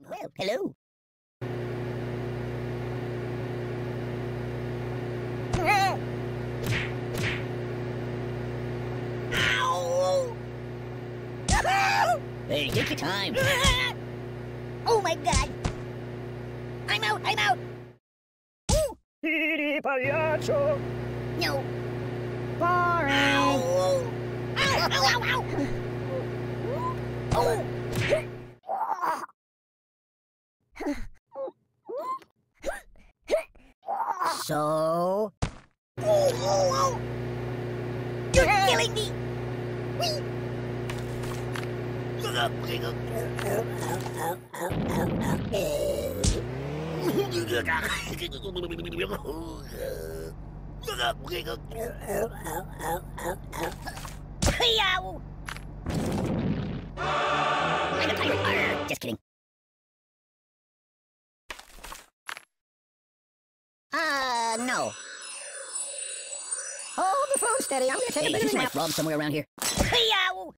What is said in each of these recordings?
Well, hello. Ow! Hey, take your time. Oh my god! I'm out, I'm out! Ooh, pagliaccio! no. Pare! Ow! Ow, ow, ow, ow! Oh! So... You're killing me! Yow! I'm a pirate. Uh, no. Hold the phone steady. I'm gonna take Hey, a bit of see a nap. frog somewhere around here? Yow!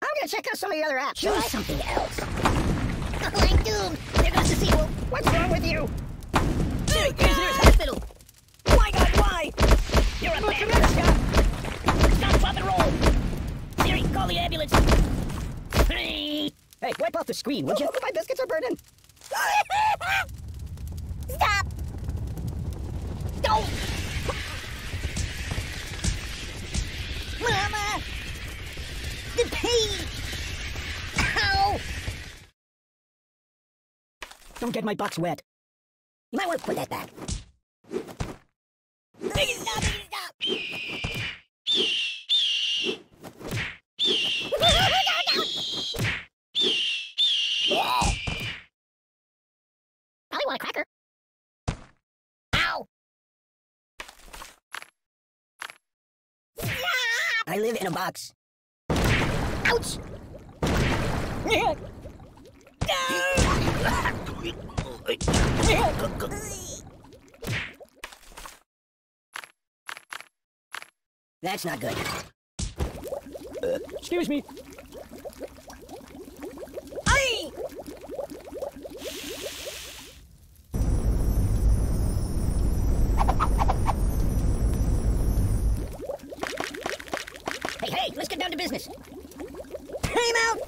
I'm gonna check out some of the other apps. Choose I? something else. Oh, I'm doomed. There goes the sequel. What's wrong with you? Goes the hospital. My God, why? You're a bad Scott? Stop, drop, and roll. Siri, call the ambulance. Hey. Wipe off the screen, would you? My biscuits are burning. Stop! Don't! Mama! The pain! Ow! Don't get my box wet. You might want to put that back. Stop! Stop! Probably want a cracker. Ow! I live in a box. Ouch! That's not good. Excuse me. Hey, let's get down to business. Time out!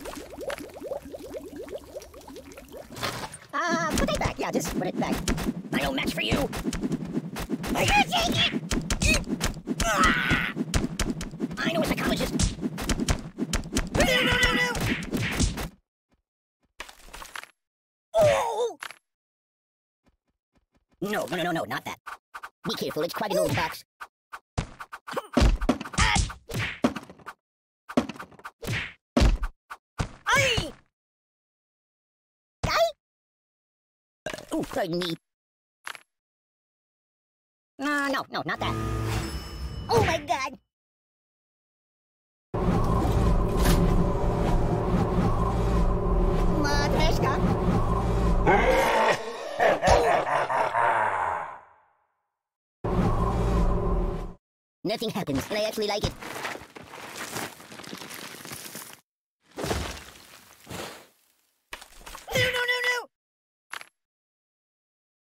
Uh, put it back. Yeah, just put it back. I don't match for you. I can't take it! Ah! I know a psychologist. No, no, no, no! No, no, no, no, no, not that. Be careful, it's quite an old box. Oh, pardon me. Uh, no, no, not that. Oh my god! Nothing happens, and I actually like it. No, no, no, no!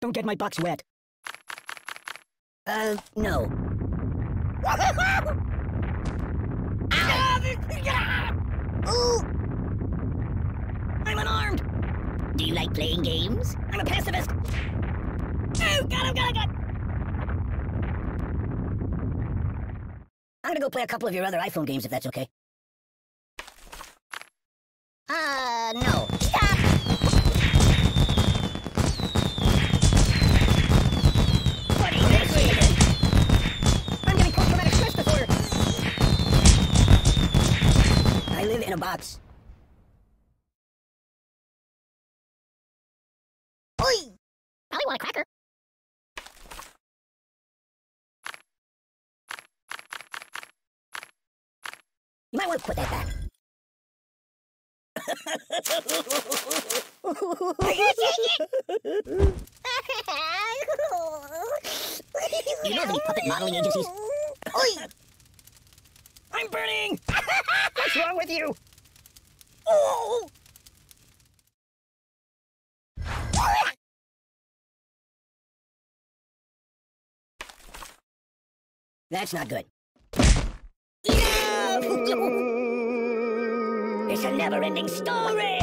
Don't get my box wet. Uh, no. Ooh! I'm unarmed! Do you like playing games? I'm a pacifist! Oh, got him, got him, got him! I'm gonna go play a couple of your other iPhone games if that's okay. Uh, no. Want a cracker. You might want to put that back. you know any puppet modeling agencies? Oi! I'm burning! What's wrong with you? Oh! That's not good. It's a never-ending story!